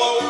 whoa.